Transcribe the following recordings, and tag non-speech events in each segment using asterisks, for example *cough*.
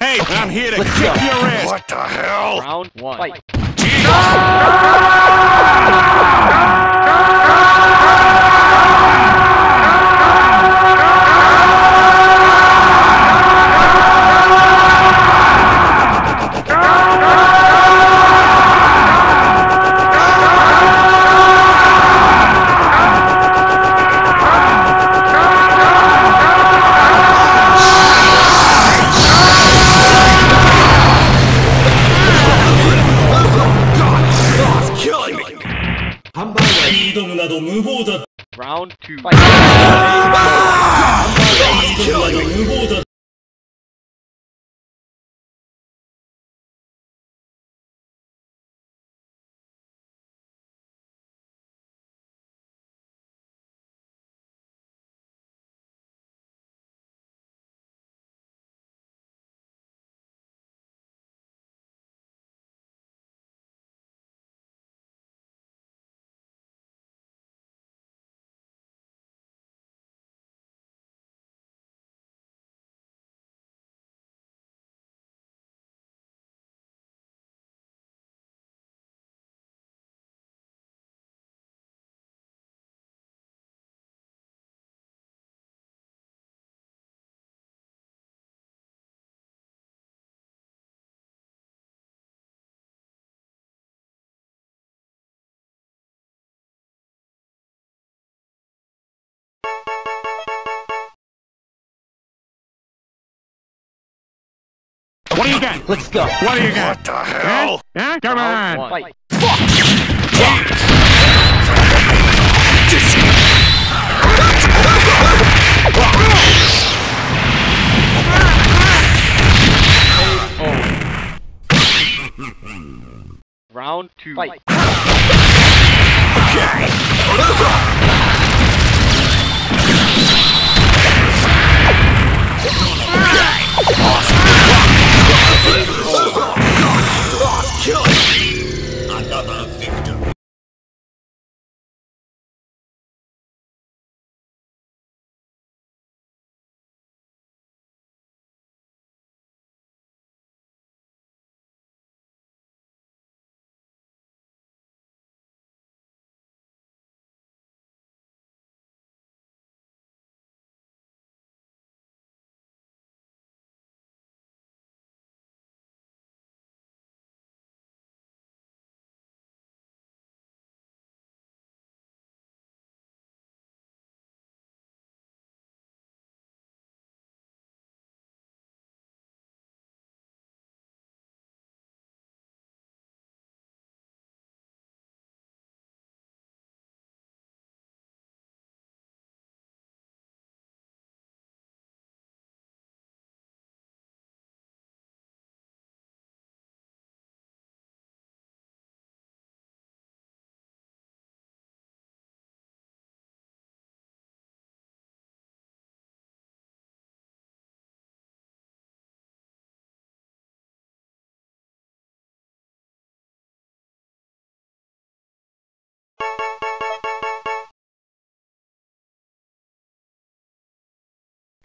Hey, I'm here to kick go. your ass. What the hell? Round one. Fight. God's Round two. Fight. Ah! What do you got? Let's go. What do you got? What the hell? Huh? Come Round on. one. Fight. Round two. Fight. *laughs* God's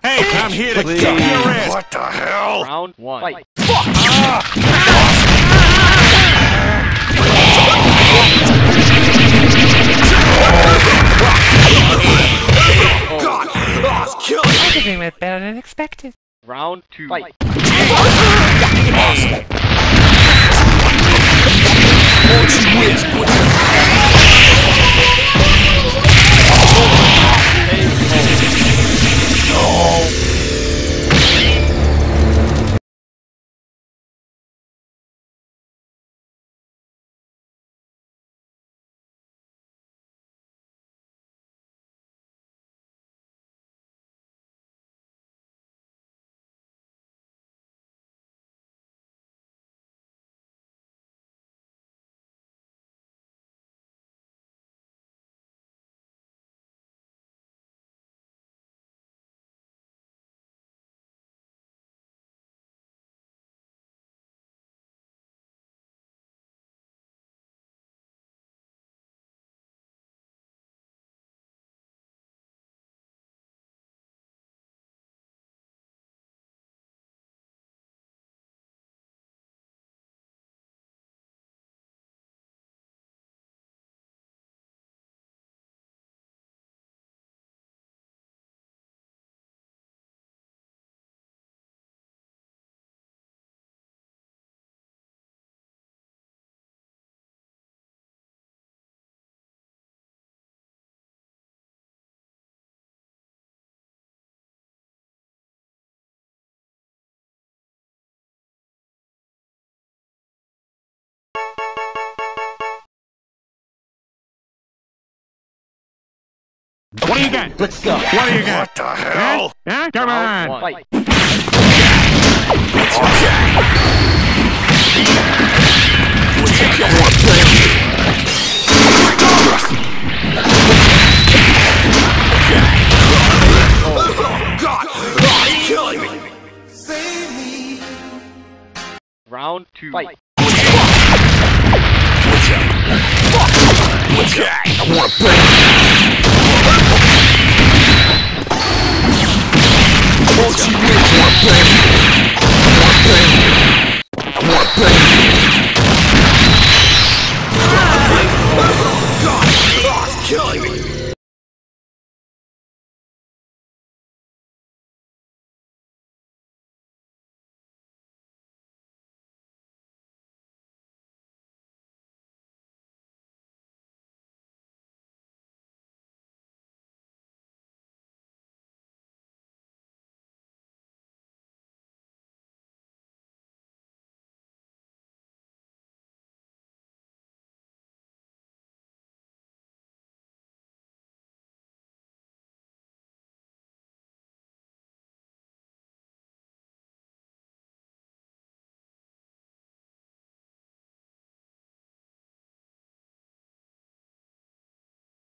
Hey, I'm here to Please. kick your ass. What the hell? Round one. Fight. God, God's killing me. Everything went better than expected. Round two. Fight. What do you got? Let's go. What do you got? What the hell? Huh? Come Round on. one. Fight. God! Oh, he's killing me! Round two. Fight. I wanna bang Won't you wanna bang? I wanna bang? I wanna bang